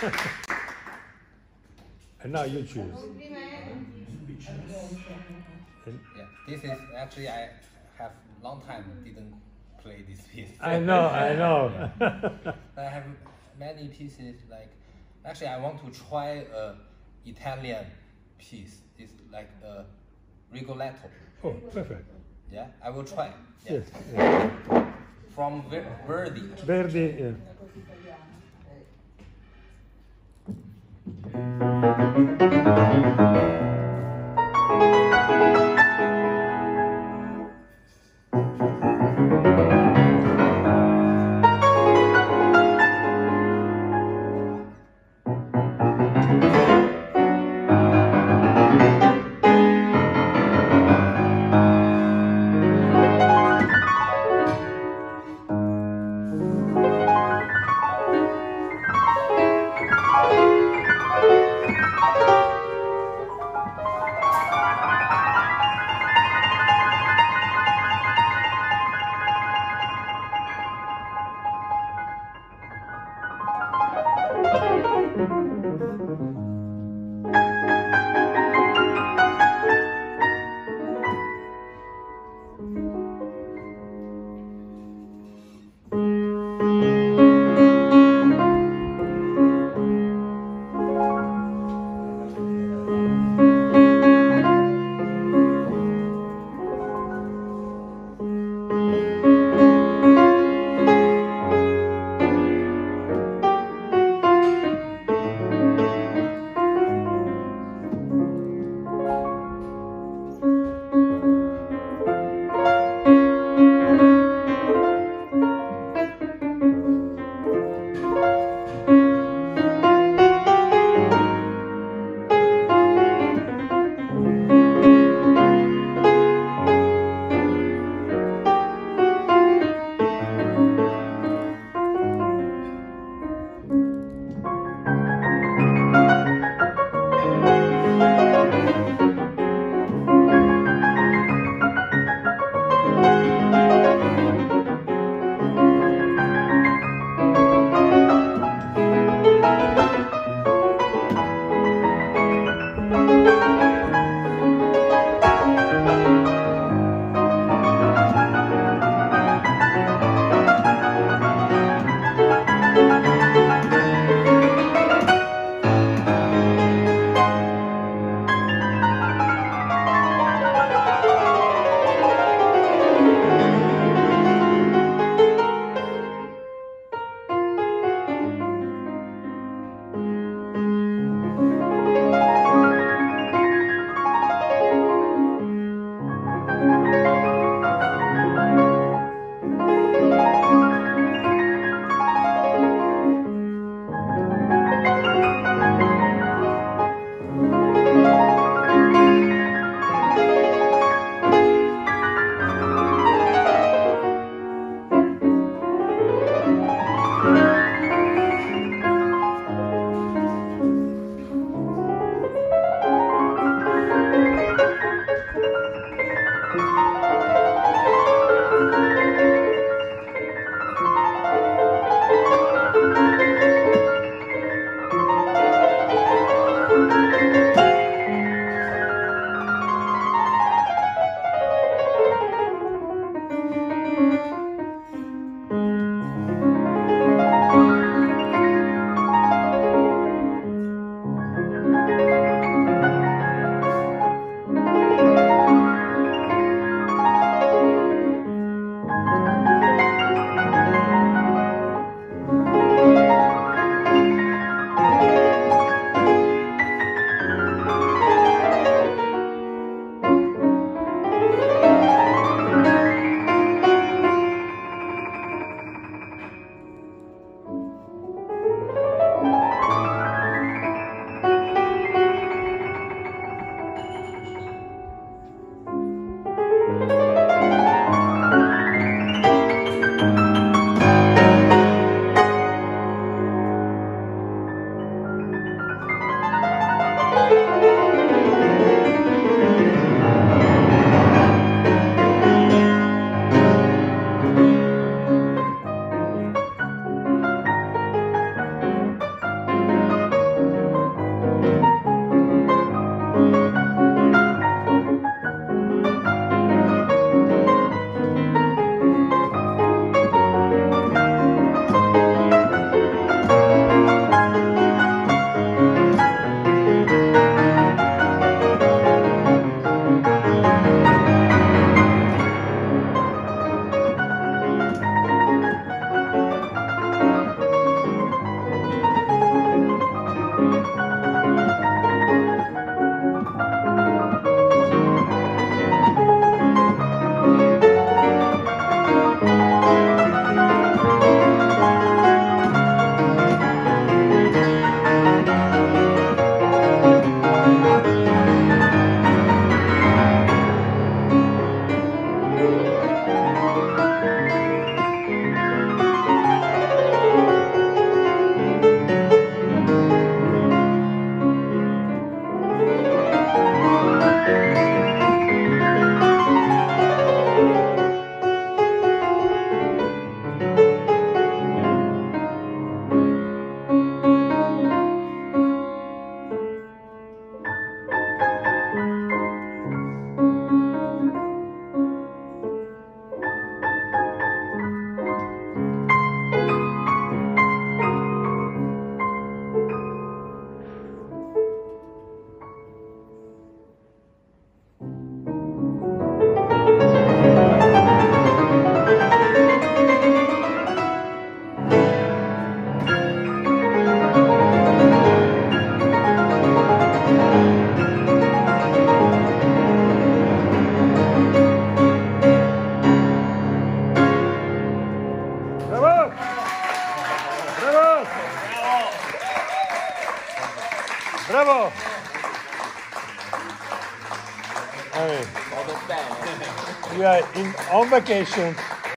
and now you choose. Yeah, this is actually I have long time didn't play this piece. I know, I know. I have many pieces like actually I want to try a Italian piece. It's like a Rigoletto. oh, perfect. Yeah, I will try. Yeah. Yes. yes. From Ver- Verdi. Verdi, yeah. Thank you. ¡Bravo! ¡Bravo! ¡Bravo! You are in, on vacation.